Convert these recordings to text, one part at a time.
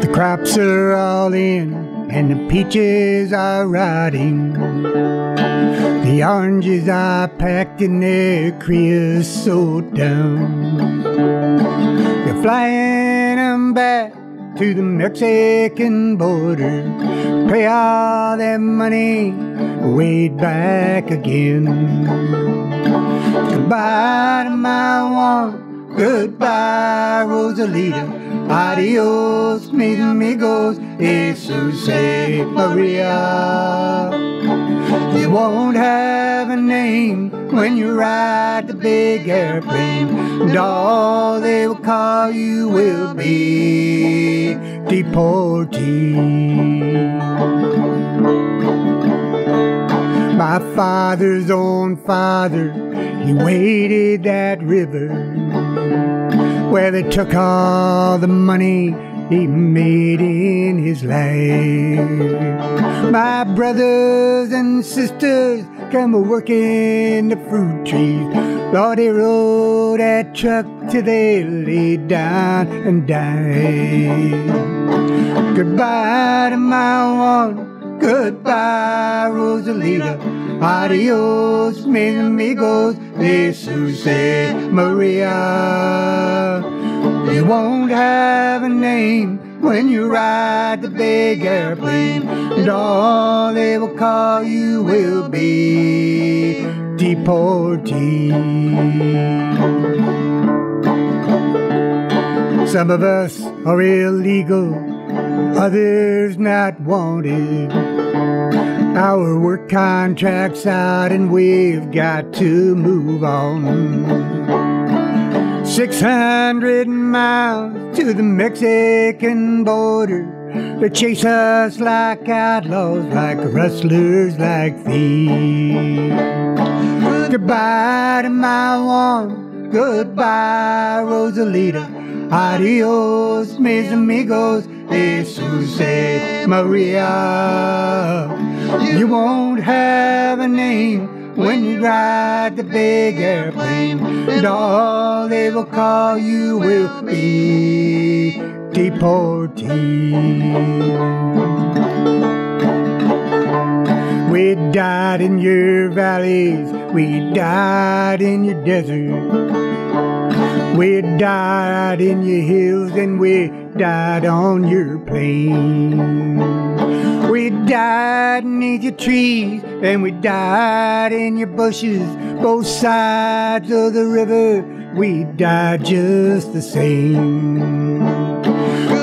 The crops are all in and the peaches are rotting. The oranges are packed in their creosote down. They're flying them back to the Mexican border. Pay all their money, wait back again. Goodbye to my Juan, goodbye Rosalita. Adios, mis amigos, Jesus Maria. You won't have a name when you ride the big airplane, and all they will call you will be deportee. My father's own father, he waded that river where they took all the money he made in his life. My brothers and sisters come working the fruit trees. Lord, they rode that truck till they laid down and died. Goodbye to my Juan, goodbye Rosalita. Adios, mis amigos, Jesus Maria. You won't have a name when you ride the big airplane, and all they will call you will be deportee. Some of us are illegal, others not wanted. Our work contract's out and we've got to move on. 600 miles to the Mexican border. They chase us like outlaws, like rustlers, like thieves. Goodbye to my Juan, goodbye Rosalita. Adios, mis amigos, Jesus Maria. Have a name when you ride the big airplane, and all they will call you will be deportee. We died in your valleys, we died in your desert. We died in your hills and we died on your plain. We died beneath your trees and we died in your bushes, both sides of the river. We died just the same.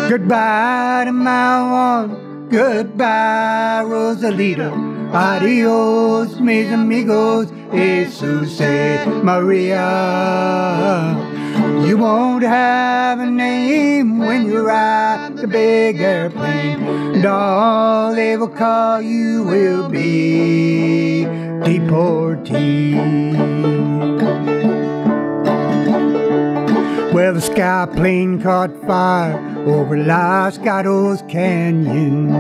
Goodbye to my Juan, goodbye Rosalita. Adios, mis amigos, Jesus Maria. You won't have a name when you ride the big airplane, and all they will call you will be deportee. Well, the sky plane caught fire over Los Gatos Canyon.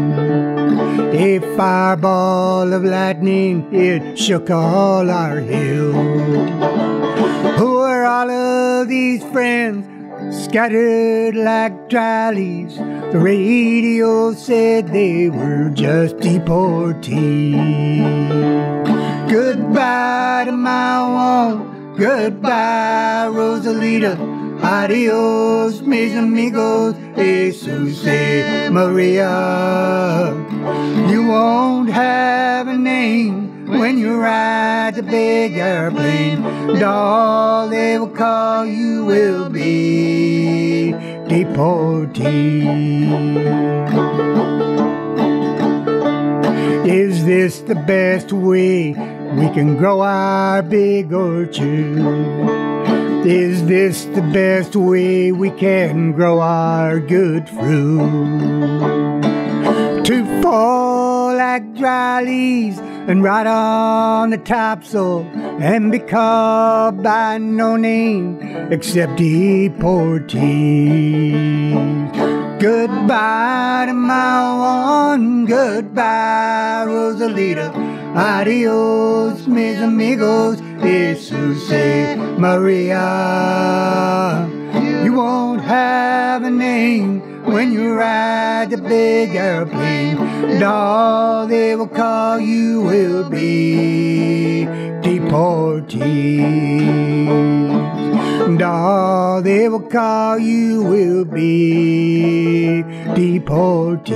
A fireball of lightning, it shook all our hills. Who are all of these friends scattered like dry leaves? The radio said they were just deportees. Goodbye to my Juan, goodbye Rosalita. Adios, mis amigos, Jesus Maria. You won't have a name when you ride the big airplane, and all they will call you will be deportee. Is this the best way we can grow our big orchard? Is this the best way we can grow our good fruit? To fall like dry leaves and rot on the topsoil and be called by no name except deportee. Goodbye to my Juan, goodbye Rosalita. Adios, mis amigos, Jesus eh, Maria. You won't have a name when you ride the big airplane. All they will call you will be deportees. All they will call you will be deportees.